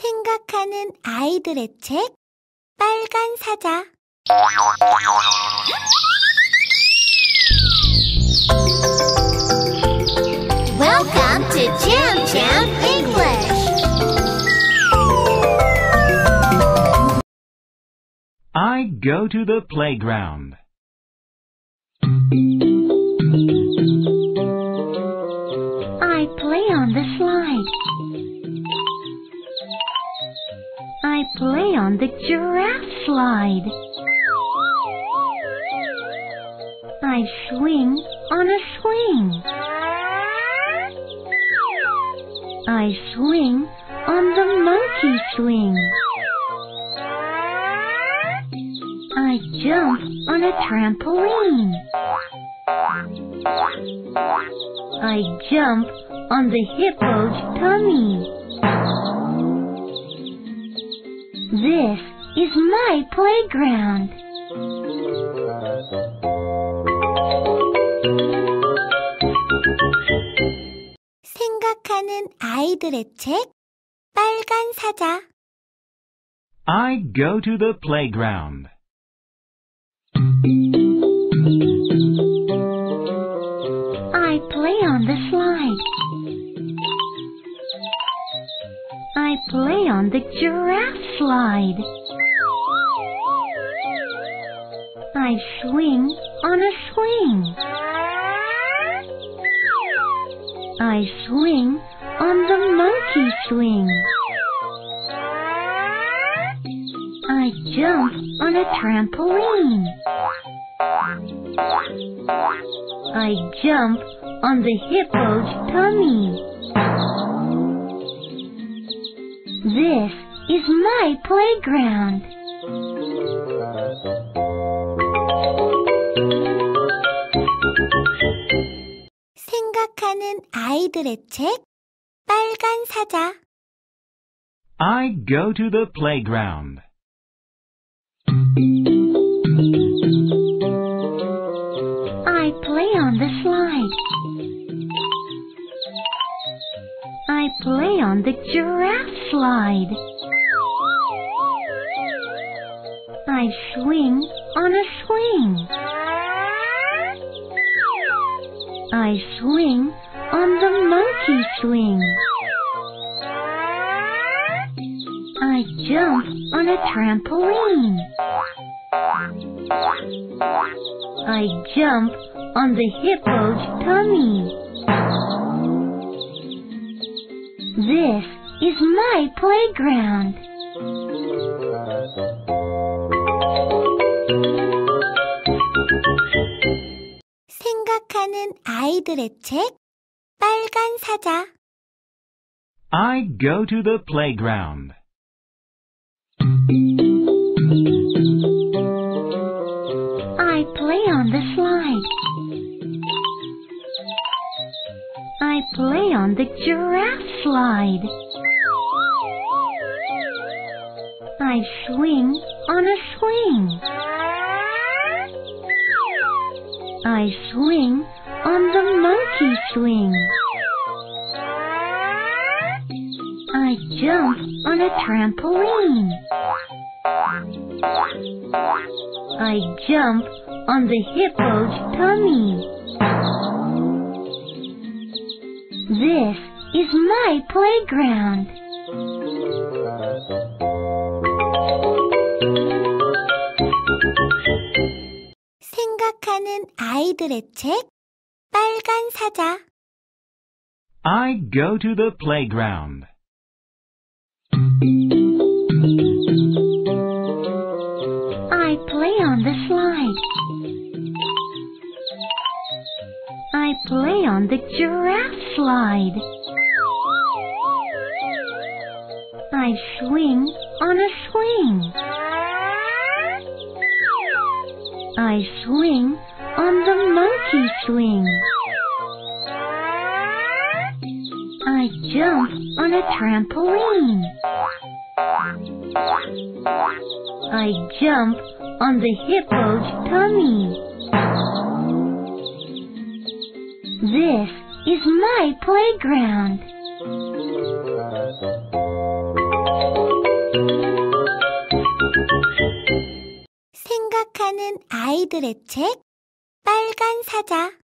생각하는 아이들의 책 빨간 사자 Welcome to Jam Jam English. I go to the playground. I play on the giraffe slide. I swing on a swing. I swing on the monkey swing. I jump on a trampoline. I jump on the hippo's tummy. This is my playground. 생각하는 아이들의 책 빨간 사자 I go to the playground. Play on the giraffe slide. I swing on a swing. I swing on the monkey swing. I jump on a trampoline. I jump on the hippo's tummy. This is my playground. 생각하는 아이들의 책 빨간 사자 I go to the playground. Play on the giraffe slide. I swing on a swing. I swing on the monkey swing. I jump on a trampoline. I jump on the hippo's tummy. This is my playground. 생각하는 아이들의 책 빨간 사자 I go to the playground. Play on the giraffe slide. I swing on a swing. I swing on the monkey swing. I jump on a trampoline. I jump on the hippo's tummy. This is my playground. 생각하는 아이들의 책 빨간 사자 I go to the playground. Play on the giraffe slide. I swing on a swing. I swing on the monkey swing. I jump on a trampoline. I jump on the hippo's tummy. This is my playground. 생각하는 아이들의 책 빨간 사자